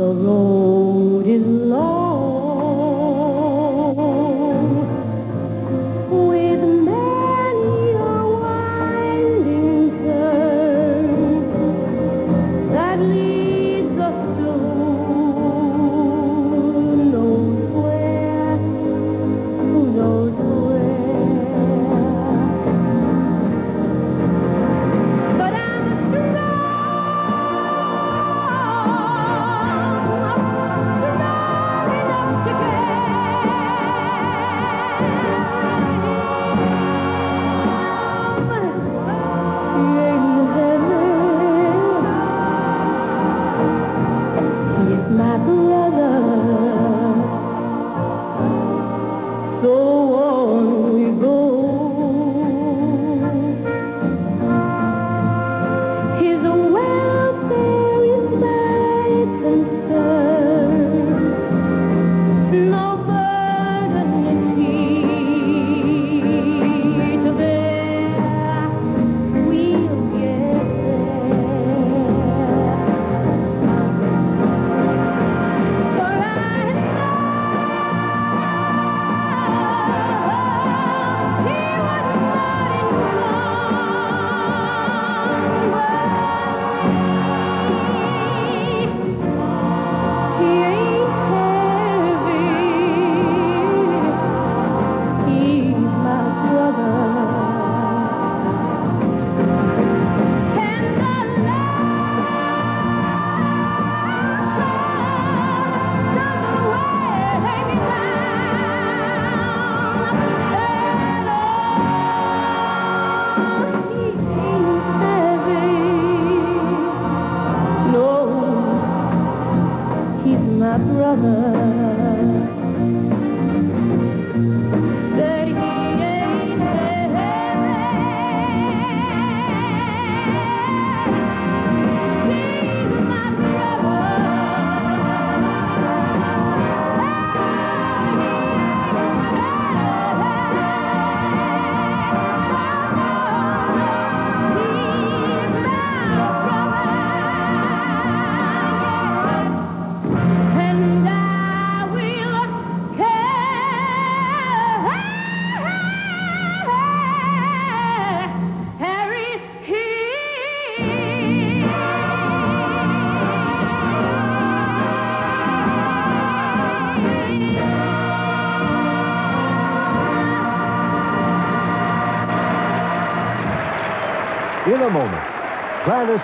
The road is long. brother, though. brother in a moment. Gladys.